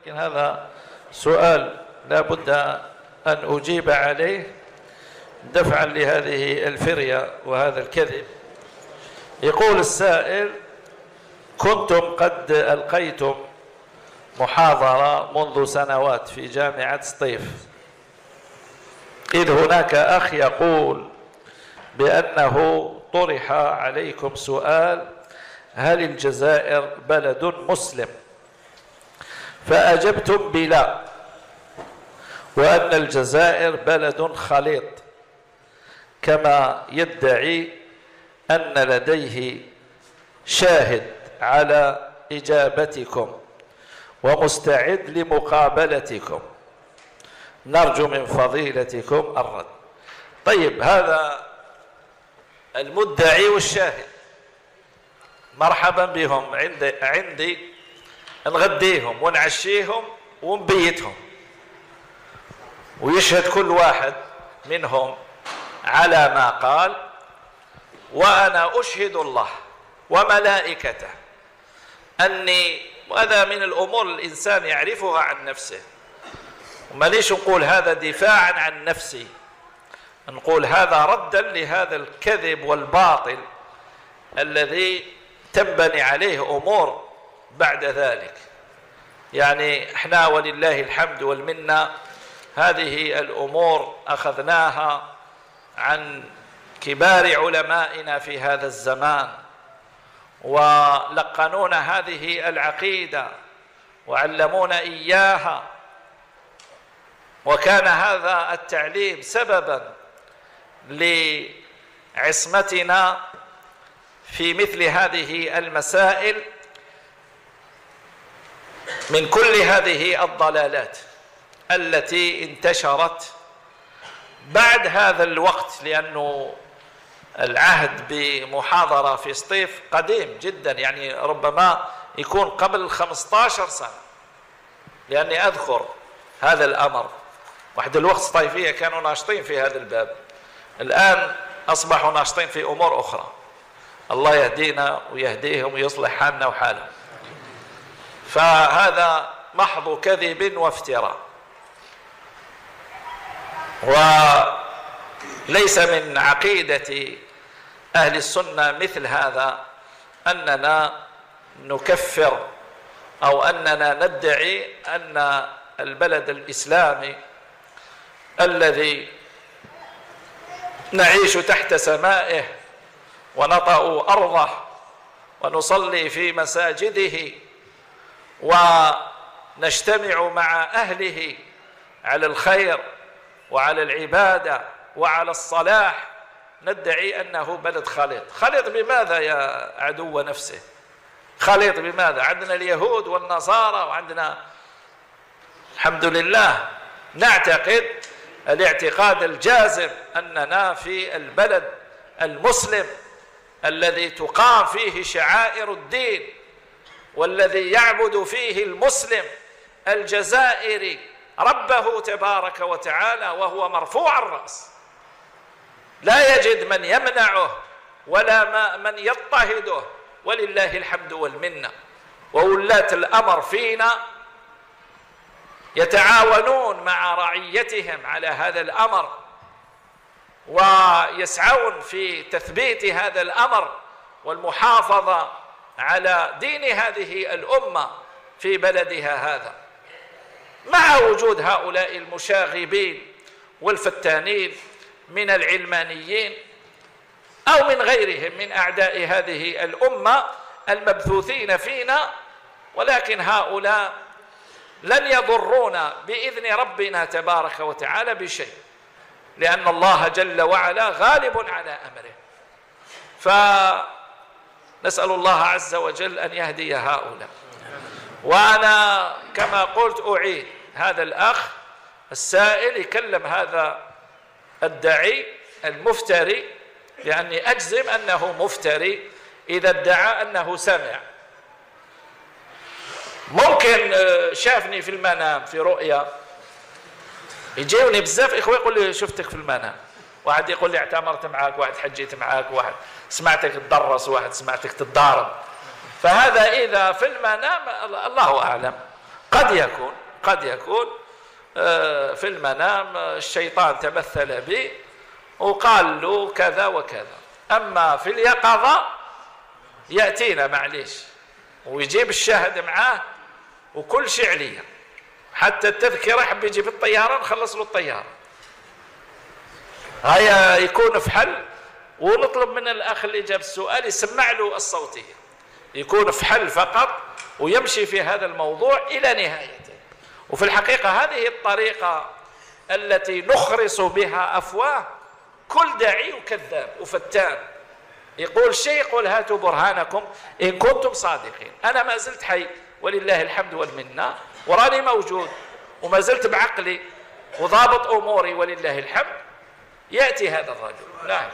لكن هذا سؤال لا بد أن أجيب عليه دفعا لهذه الفرية وهذا الكذب. يقول السائل كنتم قد ألقيتم محاضرة منذ سنوات في جامعة سطيف. إذ هناك أخ يقول بأنه طرح عليكم سؤال هل الجزائر بلد مسلم؟ فأجبتم بلا. وأن الجزائر بلد خليط كما يدعي أن لديه شاهد على إجابتكم ومستعد لمقابلتكم. نرجو من فضيلتكم الرد. طيب هذا المدعي والشاهد. مرحبا بهم. عندي عندي نغديهم ونعشيهم ونبيتهم. ويشهد كل واحد منهم على ما قال وأنا أشهد الله وملائكته. أني وهذا من الأمور الإنسان يعرفها عن نفسه. وما ليش نقول هذا دفاعا عن نفسي. نقول هذا ردا لهذا الكذب والباطل الذي تنبني عليه أمور بعد ذلك. يعني إحنا ولله الحمد والمنة هذه الأمور أخذناها عن كبار علمائنا في هذا الزمان ولقنونا هذه العقيدة وعلمونا إياها. وكان هذا التعليم سببا لعصمتنا في مثل هذه المسائل. من كل هذه الضلالات التي انتشرت بعد هذا الوقت لأنه العهد بمحاضرة في سطيف قديم جدا يعني ربما يكون قبل 15 سنة. لأني أذكر هذا الأمر. واحد الوقت الطائفية كانوا ناشطين في هذا الباب. الآن أصبحوا ناشطين في أمور أخرى. الله يهدينا ويهديهم ويصلح حالنا وحالهم. فهذا محض كذب وافتراء. وليس من عقيدة أهل السنة مثل هذا أننا نكفر أو أننا ندعي أن البلد الإسلامي الذي نعيش تحت سمائه ونطأ أرضه ونصلي في مساجده ونجتمع مع أهله على الخير وعلى العبادة وعلى الصلاح ندعي أنه بلد خليط. خليط بماذا يا عدو نفسه؟ خليط بماذا؟ عندنا اليهود والنصارى وعندنا الحمد لله نعتقد الاعتقاد الجازم أننا في البلد المسلم الذي تقام فيه شعائر الدين. والذي يعبد فيه المسلم الجزائري ربه تبارك وتعالى وهو مرفوع الرأس. لا يجد من يمنعه ولا من يضطهده ولله الحمد والمنة. وولاة الأمر فينا يتعاونون مع رعيتهم على هذا الأمر ويسعون في تثبيت هذا الأمر والمحافظة على دين هذه الأمة في بلدها هذا. مع وجود هؤلاء المشاغبين والفتانين من العلمانيين أو من غيرهم من أعداء هذه الأمة المبثوثين فينا ولكن هؤلاء لن يضرونا بإذن ربنا تبارك وتعالى بشيء لأن الله جل وعلا غالب على أمره. فنسأل الله عز وجل أن يهدي هؤلاء. وأنا كما قلت أعيد هذا الأخ السائل يكلم هذا الدعي المفتري لأني أجزم أنه مفتري إذا ادعى أنه سمع. ممكن آه، شافني في المنام في رؤيا. يجيوني بزاف اخوه يقول لي شفتك في المنام. واحد يقول لي اعتمرت معك واحد حجيت معك واحد سمعتك تدرس واحد سمعتك تتضارب. فهذا إذا في المنام الله أعلم. قد يكون قد يكون آه، في المنام الشيطان تمثل به وقال له كذا وكذا. أما في اليقظة يأتينا معليش. ويجيب الشاهد معاه وكل شيء عليه حتى التذكرة حب يجي في الطيارة نخلص له الطيارة. هيا يكون في حل ونطلب من الأخ اللي جاب السؤال يسمع له الصوتية. يكون في حل فقط ويمشي في هذا الموضوع إلى نهايته. وفي الحقيقة هذه الطريقة التي نخرص بها أفواه كل داعي وكذاب وفتان. يقول شيء يقول هاتوا برهانكم إن كنتم صادقين. أنا ما زلت حي ولله الحمد والمنة وراني موجود وما زلت بعقلي وضابط أموري ولله الحمد. يأتي هذا الرجل. نعم.